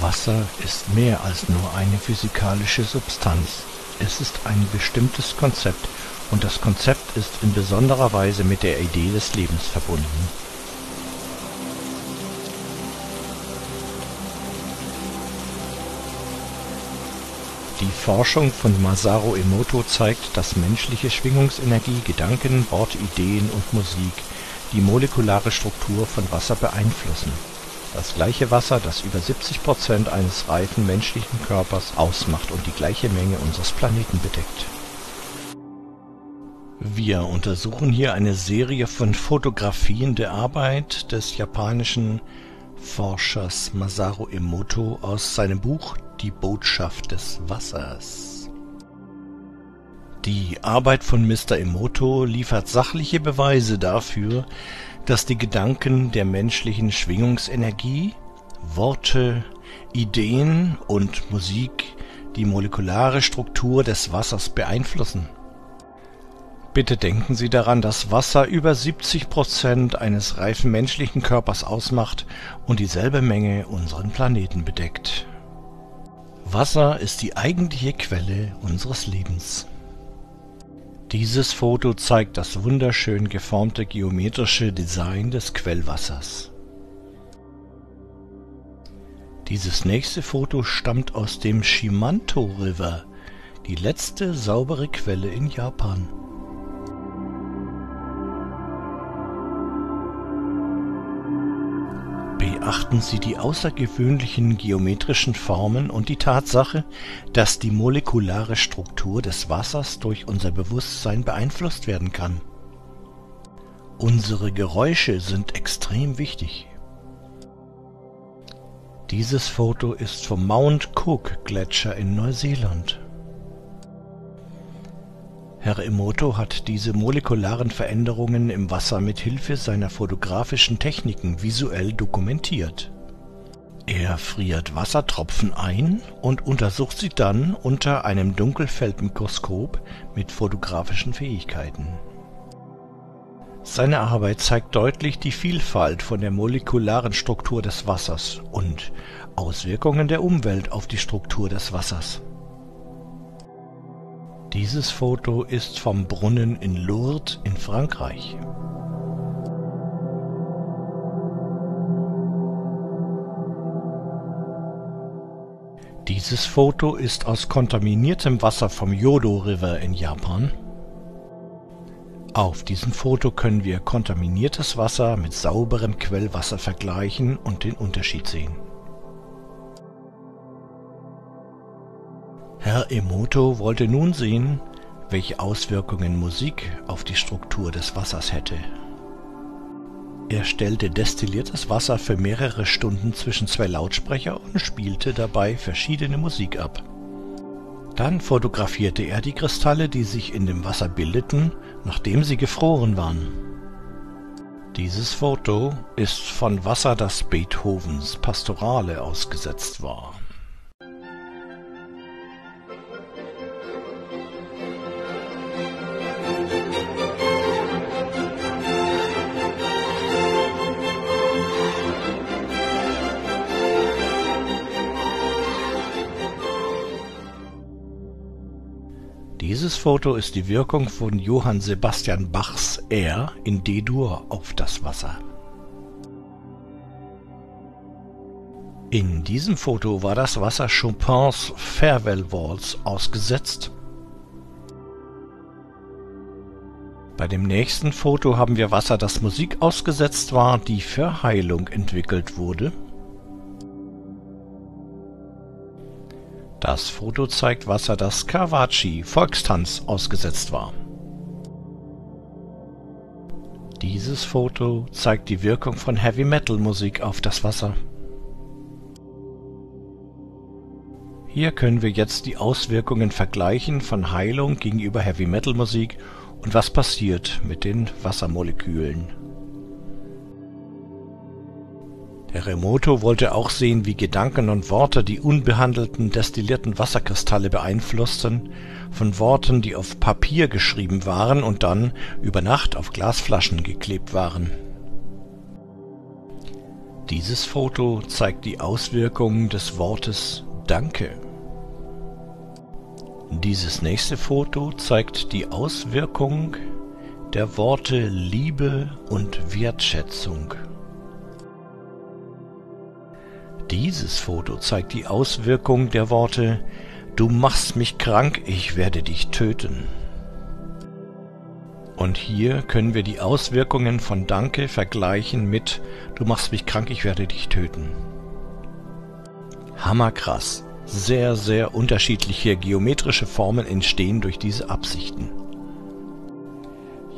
Wasser ist mehr als nur eine physikalische Substanz. Es ist ein bestimmtes Konzept, und das Konzept ist in besonderer Weise mit der Idee des Lebens verbunden. Die Forschung von Masaru Emoto zeigt, dass menschliche Schwingungsenergie, Gedanken, Worte, Ideen und Musik die molekulare Struktur von Wasser beeinflussen das gleiche Wasser, das über 70 Prozent eines reifen menschlichen Körpers ausmacht und die gleiche Menge unseres Planeten bedeckt. Wir untersuchen hier eine Serie von Fotografien der Arbeit des japanischen Forschers Masaru Emoto aus seinem Buch Die Botschaft des Wassers. Die Arbeit von Mr. Emoto liefert sachliche Beweise dafür, dass die Gedanken der menschlichen Schwingungsenergie, Worte, Ideen und Musik die molekulare Struktur des Wassers beeinflussen. Bitte denken Sie daran, dass Wasser über 70 Prozent eines reifen menschlichen Körpers ausmacht und dieselbe Menge unseren Planeten bedeckt. Wasser ist die eigentliche Quelle unseres Lebens. Dieses Foto zeigt das wunderschön geformte geometrische Design des Quellwassers. Dieses nächste Foto stammt aus dem Shimanto River, die letzte saubere Quelle in Japan Beachten Sie die außergewöhnlichen geometrischen Formen und die Tatsache, dass die molekulare Struktur des Wassers durch unser Bewusstsein beeinflusst werden kann. Unsere Geräusche sind extrem wichtig. Dieses Foto ist vom Mount Cook Gletscher in Neuseeland Herr Emoto hat diese molekularen Veränderungen im Wasser mit Hilfe seiner fotografischen Techniken visuell dokumentiert. Er friert Wassertropfen ein und untersucht sie dann unter einem Dunkelfeldmikroskop mit fotografischen Fähigkeiten. Seine Arbeit zeigt deutlich die Vielfalt von der molekularen Struktur des Wassers und Auswirkungen der Umwelt auf die Struktur des Wassers dieses Foto ist vom Brunnen in Lourdes in Frankreich. Dieses Foto ist aus kontaminiertem Wasser vom Yodo River in Japan. Auf diesem Foto können wir kontaminiertes Wasser mit sauberem Quellwasser vergleichen und den Unterschied sehen. Herr Emoto wollte nun sehen, welche Auswirkungen Musik auf die Struktur des Wassers hätte. Er stellte destilliertes Wasser für mehrere Stunden zwischen zwei Lautsprecher und spielte dabei verschiedene Musik ab. Dann fotografierte er die Kristalle, die sich in dem Wasser bildeten, nachdem sie gefroren waren. Dieses Foto ist von Wasser, das Beethovens Pastorale ausgesetzt war. Dieses Foto ist die Wirkung von Johann Sebastian Bachs Air in D-Dur auf das Wasser. In diesem Foto war das Wasser Chopins Farewell Waltz ausgesetzt. Bei dem nächsten Foto haben wir Wasser, das Musik ausgesetzt war, die für Heilung entwickelt wurde. Das Foto zeigt Wasser, das Carvacci Volkstanz ausgesetzt war. Dieses Foto zeigt die Wirkung von Heavy Metal Musik auf das Wasser. Hier können wir jetzt die Auswirkungen vergleichen von Heilung gegenüber Heavy Metal Musik und was passiert mit den Wassermolekülen. Der Remoto wollte auch sehen, wie Gedanken und Worte die unbehandelten destillierten Wasserkristalle beeinflussten, von Worten, die auf Papier geschrieben waren und dann über Nacht auf Glasflaschen geklebt waren. Dieses Foto zeigt die Auswirkungen des Wortes Danke. Dieses nächste Foto zeigt die Auswirkung der Worte Liebe und Wertschätzung. Dieses Foto zeigt die Auswirkung der Worte Du machst mich krank, ich werde dich töten. Und hier können wir die Auswirkungen von Danke vergleichen mit Du machst mich krank, ich werde dich töten. Hammerkrass. Sehr, sehr unterschiedliche geometrische Formen entstehen durch diese Absichten.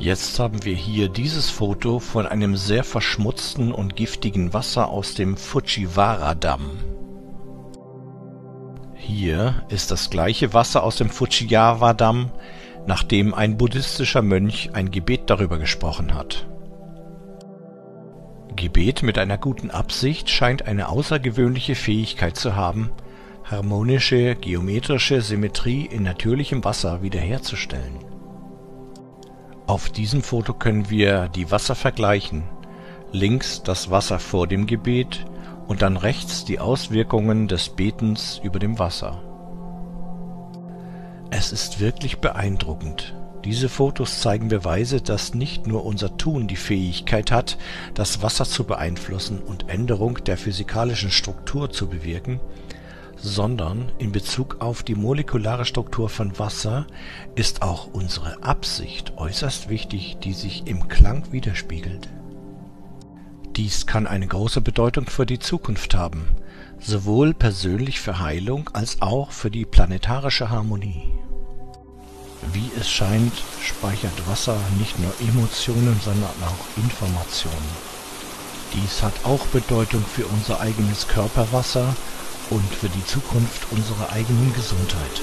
Jetzt haben wir hier dieses Foto von einem sehr verschmutzten und giftigen Wasser aus dem Fujiwara-Damm. Hier ist das gleiche Wasser aus dem Fujiwara-Damm, nachdem ein buddhistischer Mönch ein Gebet darüber gesprochen hat. Gebet mit einer guten Absicht scheint eine außergewöhnliche Fähigkeit zu haben, harmonische geometrische Symmetrie in natürlichem Wasser wiederherzustellen auf diesem Foto können wir die Wasser vergleichen. Links das Wasser vor dem Gebet und dann rechts die Auswirkungen des Betens über dem Wasser. Es ist wirklich beeindruckend. Diese Fotos zeigen Beweise, dass nicht nur unser Tun die Fähigkeit hat, das Wasser zu beeinflussen und Änderung der physikalischen Struktur zu bewirken, sondern in Bezug auf die molekulare Struktur von Wasser ist auch unsere Absicht äußerst wichtig, die sich im Klang widerspiegelt. Dies kann eine große Bedeutung für die Zukunft haben, sowohl persönlich für Heilung als auch für die planetarische Harmonie. Wie es scheint, speichert Wasser nicht nur Emotionen, sondern auch Informationen. Dies hat auch Bedeutung für unser eigenes Körperwasser und für die Zukunft unserer eigenen Gesundheit.